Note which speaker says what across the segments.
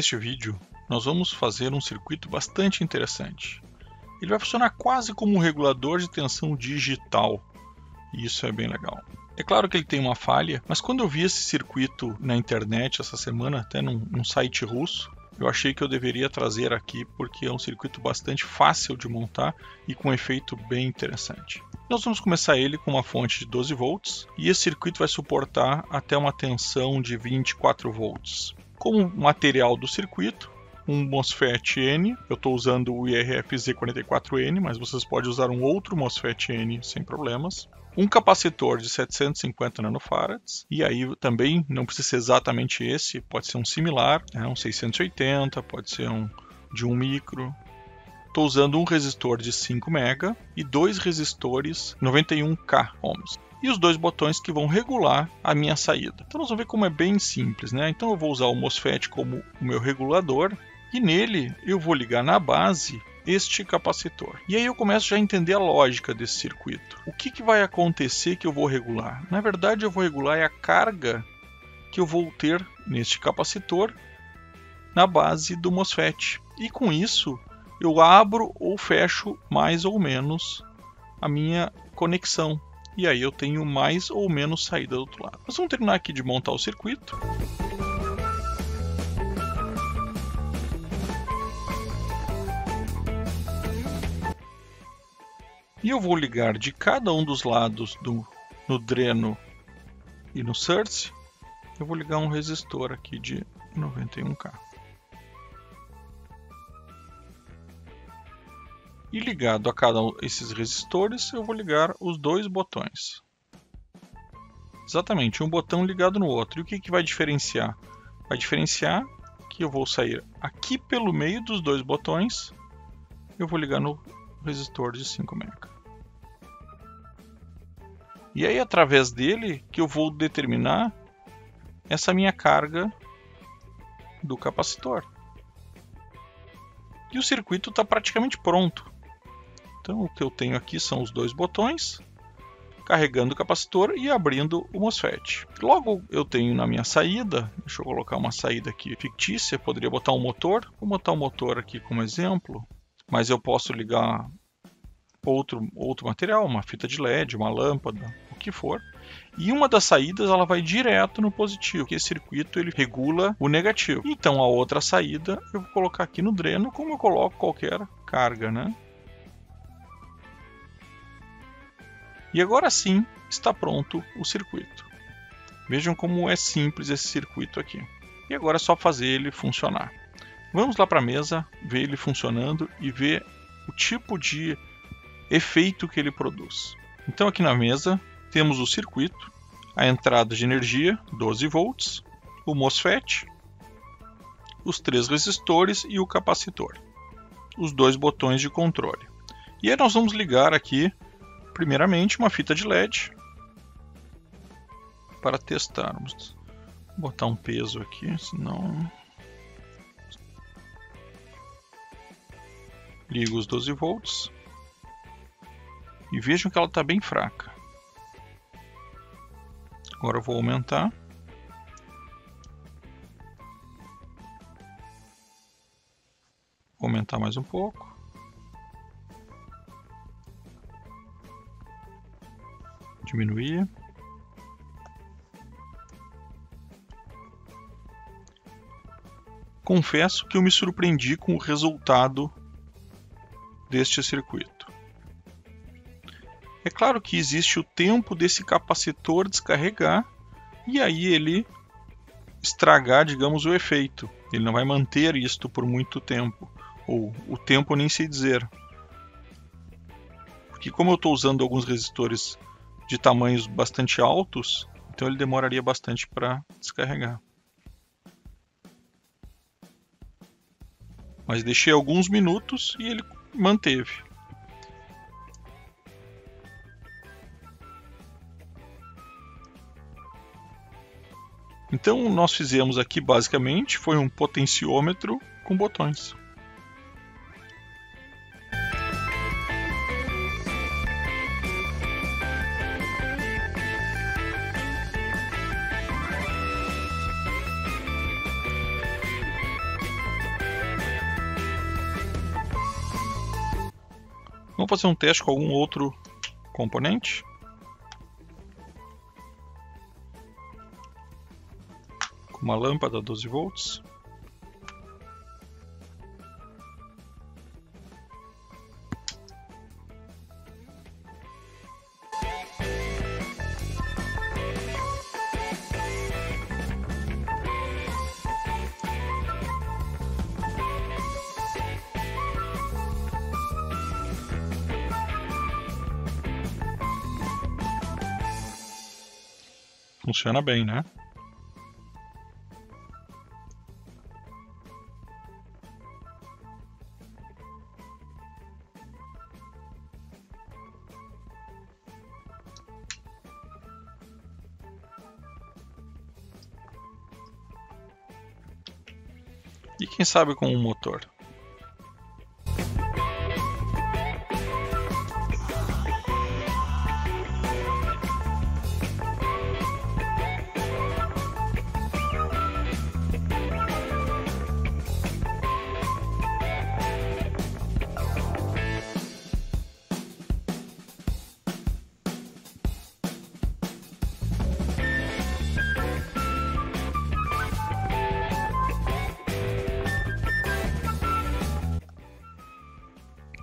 Speaker 1: Neste vídeo, nós vamos fazer um circuito bastante interessante. Ele vai funcionar quase como um regulador de tensão digital, e isso é bem legal. É claro que ele tem uma falha, mas quando eu vi esse circuito na internet essa semana, até num, num site russo, eu achei que eu deveria trazer aqui porque é um circuito bastante fácil de montar e com um efeito bem interessante. Nós vamos começar ele com uma fonte de 12 volts e esse circuito vai suportar até uma tensão de 24 volts. Como material do circuito, um MOSFET N, eu estou usando o IRF Z44N, mas vocês podem usar um outro MOSFET N sem problemas. Um capacitor de 750 nanofarads, e aí também não precisa ser exatamente esse, pode ser um similar, né, um 680, pode ser um de 1 micro. Estou usando um resistor de 5 mega e dois resistores 91K ohms e os dois botões que vão regular a minha saída. Então nós vamos ver como é bem simples, né? Então eu vou usar o MOSFET como o meu regulador e nele eu vou ligar na base este capacitor. E aí eu começo já a entender a lógica desse circuito. O que, que vai acontecer que eu vou regular? Na verdade eu vou regular a carga que eu vou ter neste capacitor na base do MOSFET. E com isso eu abro ou fecho mais ou menos a minha conexão e aí eu tenho mais ou menos saída do outro lado. Nós vamos terminar aqui de montar o circuito. E eu vou ligar de cada um dos lados do, no dreno e no source, eu vou ligar um resistor aqui de 91K. E ligado a cada um desses resistores, eu vou ligar os dois botões. Exatamente, um botão ligado no outro. E o que, que vai diferenciar? Vai diferenciar que eu vou sair aqui pelo meio dos dois botões, eu vou ligar no resistor de 5 mega. E aí através dele que eu vou determinar essa minha carga do capacitor. E o circuito está praticamente pronto. Então o que eu tenho aqui são os dois botões, carregando o capacitor e abrindo o MOSFET. Logo eu tenho na minha saída, deixa eu colocar uma saída aqui fictícia, poderia botar um motor, vou botar um motor aqui como exemplo, mas eu posso ligar outro, outro material, uma fita de LED, uma lâmpada, o que for. E uma das saídas ela vai direto no positivo, que esse circuito ele regula o negativo. Então a outra saída eu vou colocar aqui no dreno, como eu coloco qualquer carga, né? E agora sim está pronto o circuito. Vejam como é simples esse circuito aqui. E agora é só fazer ele funcionar. Vamos lá para a mesa, ver ele funcionando e ver o tipo de efeito que ele produz. Então aqui na mesa temos o circuito, a entrada de energia 12 volts, o MOSFET, os três resistores e o capacitor, os dois botões de controle. E aí nós vamos ligar aqui primeiramente uma fita de LED para testarmos. Vou botar um peso aqui, senão ligo os 12 volts e vejam que ela está bem fraca. Agora eu vou aumentar. Vou aumentar mais um pouco. Diminuir. Confesso que eu me surpreendi com o resultado deste circuito. É claro que existe o tempo desse capacitor descarregar e aí ele estragar, digamos, o efeito. Ele não vai manter isto por muito tempo, ou o tempo nem sei dizer. Porque como eu estou usando alguns resistores de tamanhos bastante altos, então ele demoraria bastante para descarregar. Mas deixei alguns minutos e ele manteve. Então nós fizemos aqui basicamente foi um potenciômetro com botões. Vamos fazer um teste com algum outro componente. Com uma lâmpada 12 volts. Funciona bem, né? E quem sabe com um motor?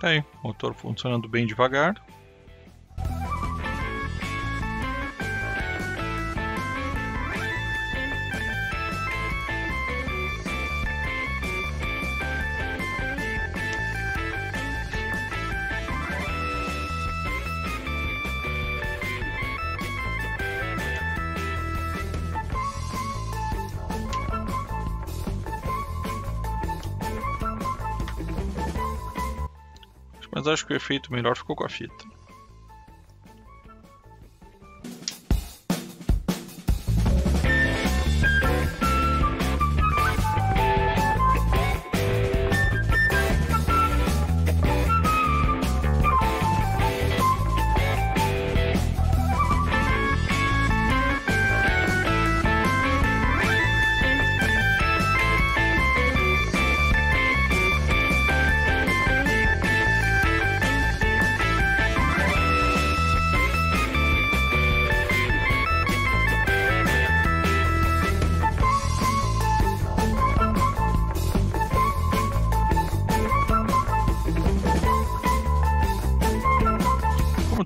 Speaker 1: Tá aí, motor funcionando bem devagar. Mas acho que o efeito melhor ficou com a fita.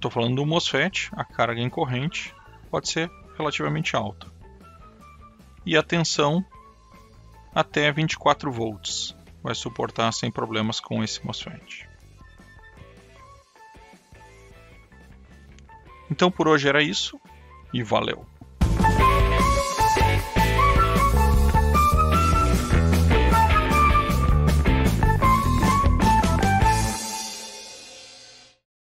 Speaker 1: Estou falando do MOSFET, a carga em corrente pode ser relativamente alta. E a tensão até 24 volts vai suportar sem problemas com esse MOSFET. Então por hoje era isso e valeu!